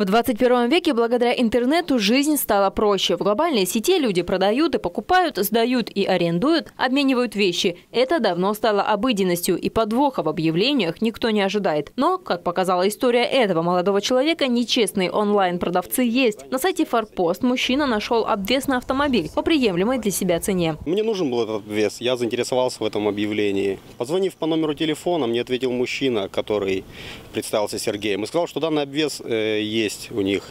В 21 веке благодаря интернету жизнь стала проще. В глобальной сети люди продают и покупают, сдают и арендуют, обменивают вещи. Это давно стало обыденностью, и подвоха в объявлениях никто не ожидает. Но, как показала история этого молодого человека, нечестные онлайн-продавцы есть. На сайте Форпост мужчина нашел обвес на автомобиль по приемлемой для себя цене. Мне нужен был этот обвес, я заинтересовался в этом объявлении. Позвонив по номеру телефона, мне ответил мужчина, который представился Сергеем, и сказал, что данный обвес э, есть есть у них.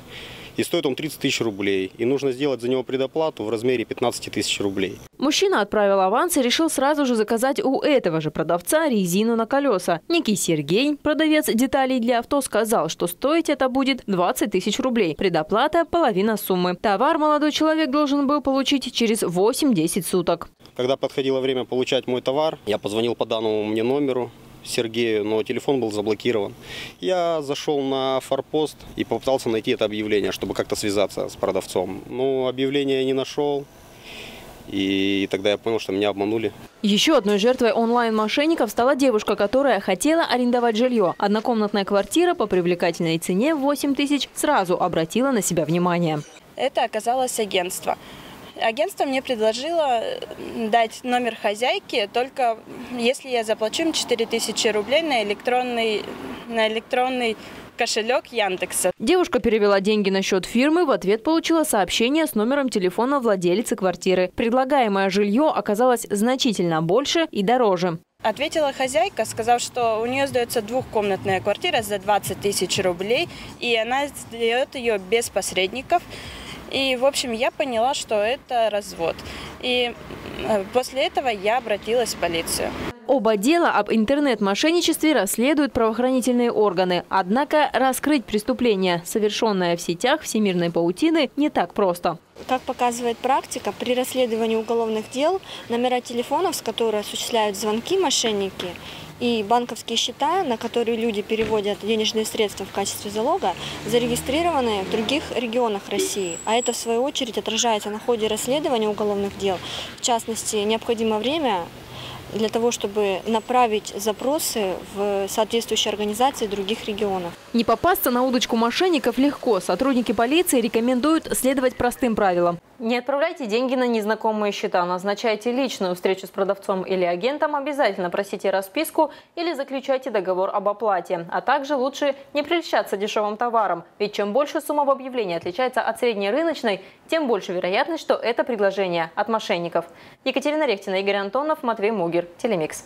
И стоит он 30 тысяч рублей. И нужно сделать за него предоплату в размере 15 тысяч рублей. Мужчина отправил аванс и решил сразу же заказать у этого же продавца резину на колеса. Некий Сергей, продавец деталей для авто, сказал, что стоить это будет 20 тысяч рублей. Предоплата – половина суммы. Товар молодой человек должен был получить через 8-10 суток. Когда подходило время получать мой товар, я позвонил по данному мне номеру, Сергею, но телефон был заблокирован. Я зашел на форпост и попытался найти это объявление, чтобы как-то связаться с продавцом. Но объявление я не нашел. И тогда я понял, что меня обманули. Еще одной жертвой онлайн-мошенников стала девушка, которая хотела арендовать жилье. Однокомнатная квартира по привлекательной цене в 8 тысяч сразу обратила на себя внимание. Это оказалось агентство. Агентство мне предложило э, дать номер хозяйки, только если я заплачу им 4000 рублей на электронный, на электронный кошелек Яндекса. Девушка перевела деньги на счет фирмы, в ответ получила сообщение с номером телефона владелицы квартиры. Предлагаемое жилье оказалось значительно больше и дороже. Ответила хозяйка, сказав, что у нее сдается двухкомнатная квартира за 20 тысяч рублей, и она сдает ее без посредников. И, в общем, я поняла, что это развод. И э, после этого я обратилась в полицию. Оба дела об интернет-мошенничестве расследуют правоохранительные органы. Однако раскрыть преступление, совершенное в сетях всемирной паутины, не так просто. Как показывает практика, при расследовании уголовных дел номера телефонов, с которых осуществляют звонки мошенники, и банковские счета, на которые люди переводят денежные средства в качестве залога, зарегистрированы в других регионах России. А это, в свою очередь, отражается на ходе расследования уголовных дел. В частности, необходимо время для того, чтобы направить запросы в соответствующие организации других регионов. Не попасться на удочку мошенников легко. Сотрудники полиции рекомендуют следовать простым правилам. Не отправляйте деньги на незнакомые счета. Назначайте личную встречу с продавцом или агентом. Обязательно просите расписку или заключайте договор об оплате. А также лучше не прельщаться дешевым товаром. Ведь чем больше сумма в объявлении отличается от средней рыночной, тем больше вероятность, что это предложение от мошенников. Екатерина Рехтина, Игорь Антонов, Матвей Мугер. Телемикс.